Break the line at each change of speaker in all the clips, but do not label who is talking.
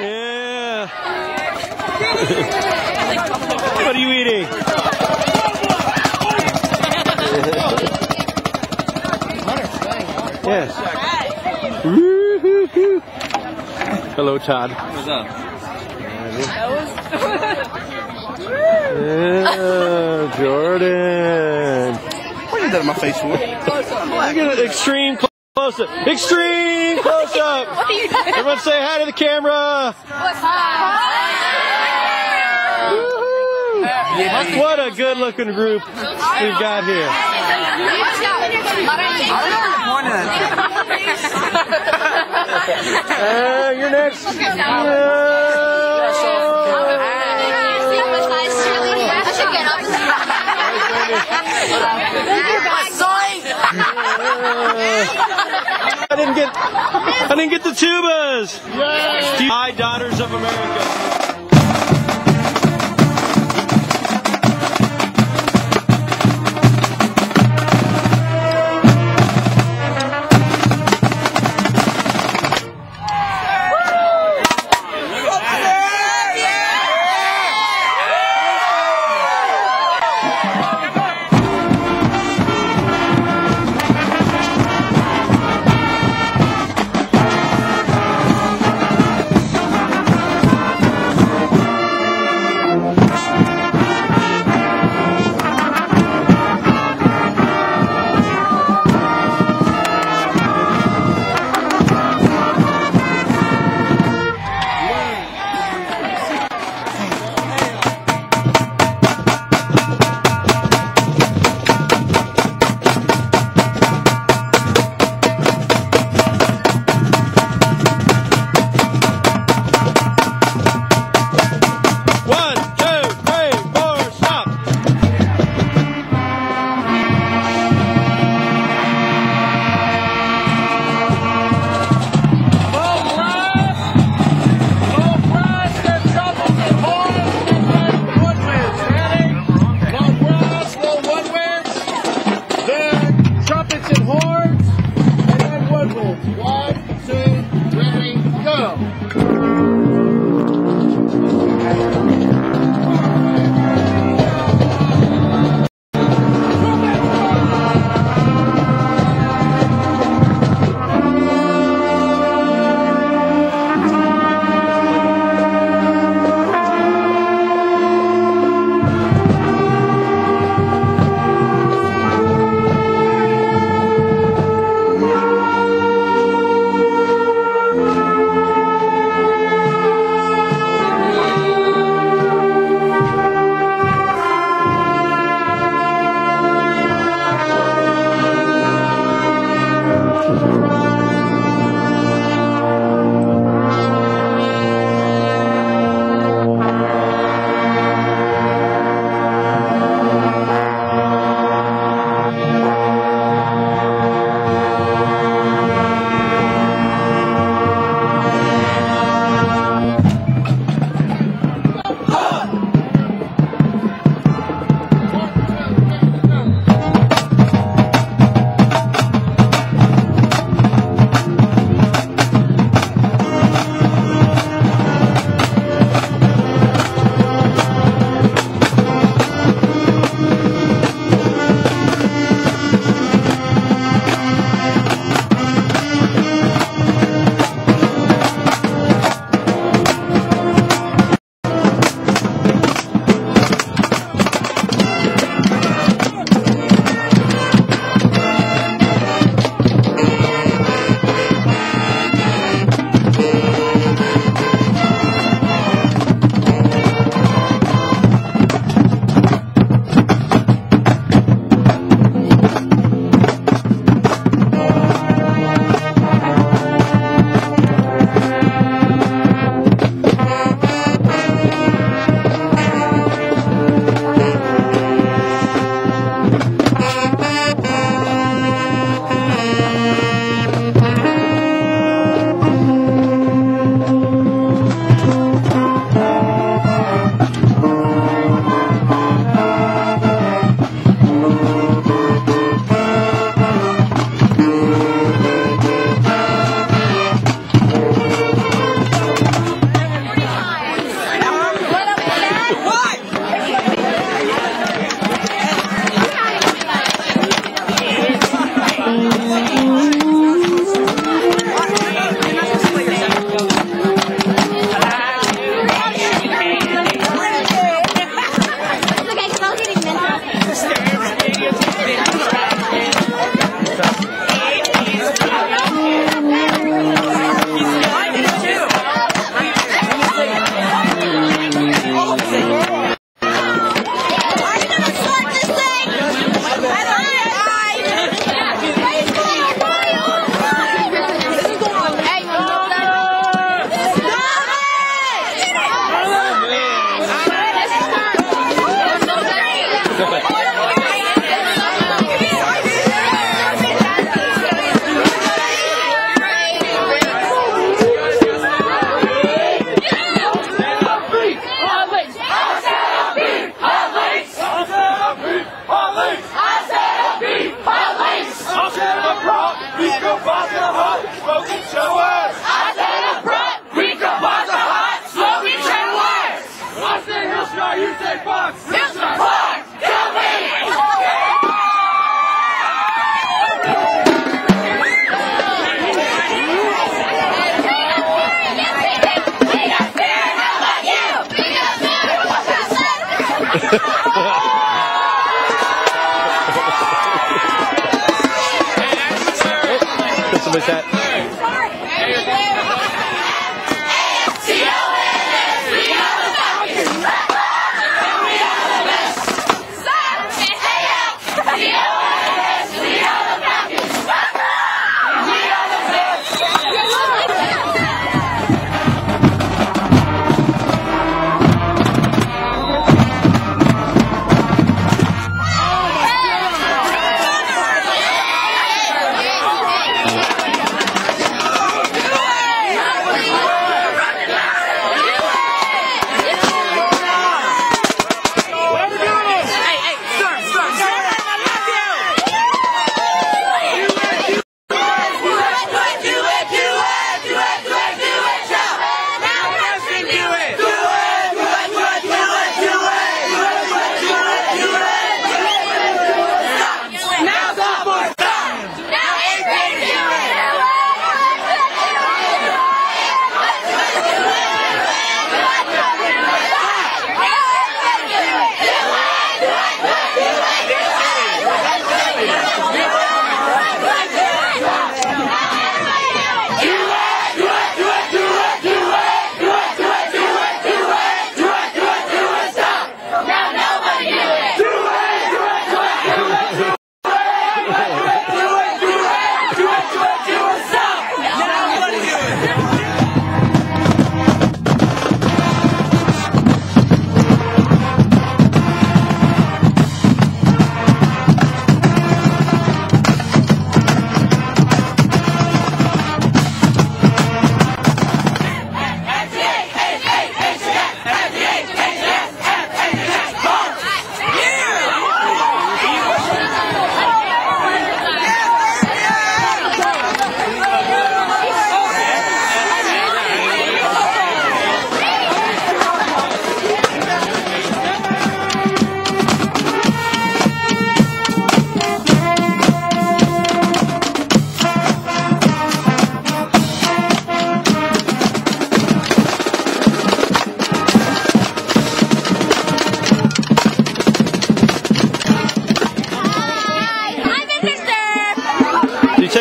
Yeah. what are you eating? yes. Hello, Todd.
What's up?
Yeah, Jordan.
What you done in my face for?
Look at it, extreme close up. Extreme close up. Everyone say hi to the camera. What a good looking group we've got here. Uh, you're next. I didn't get I didn't get the tubas. Hi, Daughters of America.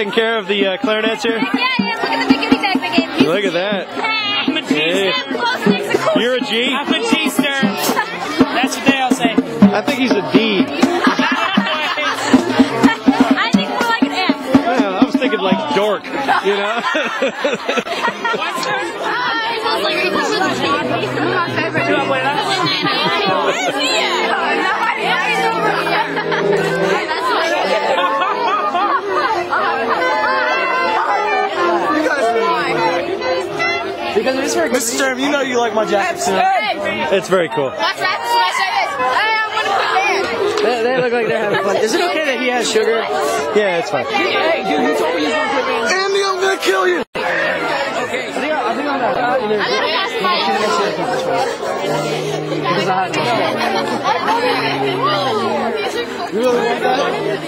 Care of the uh, clarinets here?
Yeah, yeah, look at the big guinea tag they gave me.
Look at that.
I'm
a G-star.
You're a G?
I'm a G-star. That's what they all say.
I think he's a D.
I think more like an F.
Yeah, I was thinking like dork, you know?
What's that?
Because it is very good. Mr. Sturm, you know you like my jacket,
it's very cool.
That's right. So I say this. Hey, I'm gonna quit band.
They, they look like they're having fun. Is it okay that he has sugar?
Yeah, it's fine.
Hey, dude, you told me you was going to quit. Andy, I'm going to kill you. Okay. I think, I think I'm not.
I'm gonna pass my.
Because I have You really want that?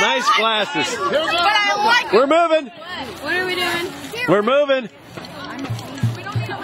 Nice glasses.
But I like
We're moving.
What are we doing?
We're moving.
We don't need to